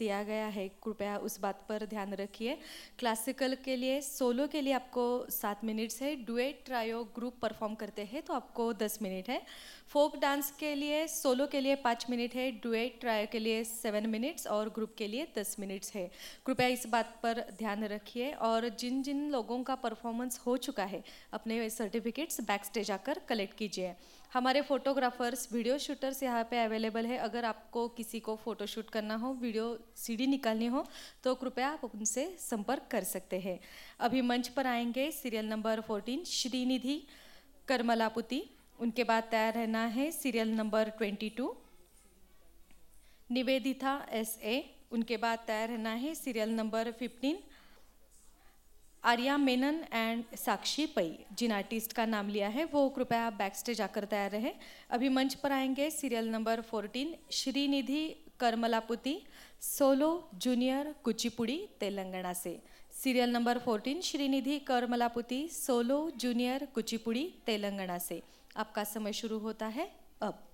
Lady है, कृपया उस बात पर ध्यान रखिए। क्लासिकल के लिए सोलो के लिए आपको सात मिनट्स है। डुएट ट्रायो ग्रुप परफॉर्म करते हैं तो आपको दस मिनट है। फोक डांस के लिए सोलो के लिए पाँच मिनट है। डुएट ट्रायो के लिए सेवन मिनट्स और ग्रुप के लिए दस मिनट्स है। कृपया इस बात पर ध्यान रखिए। और जिन जिन लोगों का परफॉर्मेंस हो चुका है, अपने सर्टिफिकेट्स बैक स्टेज आकर कलेक्ट कीजिए। हमारे फोटोग्राफर्स वीडियो शूटर्स यहाँ पे अवेलेबल है। अगर आपको किसी को फ़ोटोशूट करना हो वीडियो सीडी निकालनी हो तो कृपया आप उनसे संपर्क कर सकते हैं। अभी मंच पर आएँगे serial number fourteen, Srinidhi Karamalaputi. उनके बाद तैयार रहना है serial number twenty two, Nivedita S A. उनके बाद तैयार रहना है serial number fifteen, Arya Menon and Sakshi Pai Jin artist का नाम लिया है, वो कृपया आप बैक स्टेज आकर तैयार रहे। अभी मंच पर आएँगे serial number fourteen, Srinidhi Karamalaputi. Solo junior Kuchipudi Telangana से। Serial number fourteen Srinidhi Karamalaputi, solo junior Kuchipudi Telangana से। आपका समय शुरू होता है अब।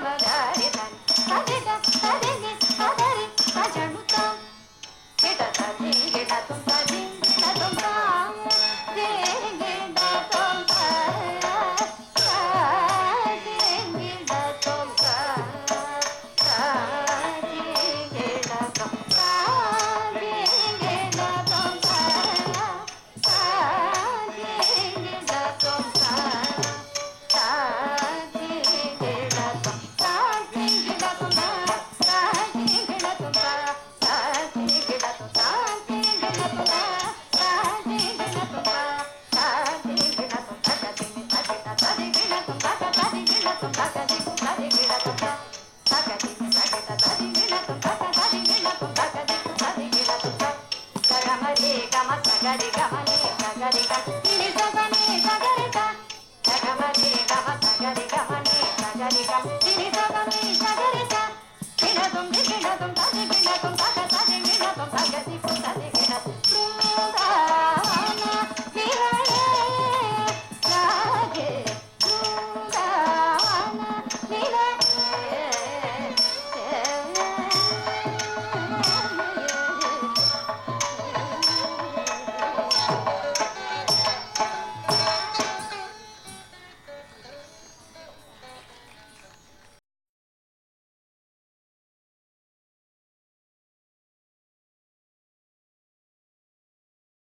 Hare நடக்கும் நடக்கும் நடக்கும்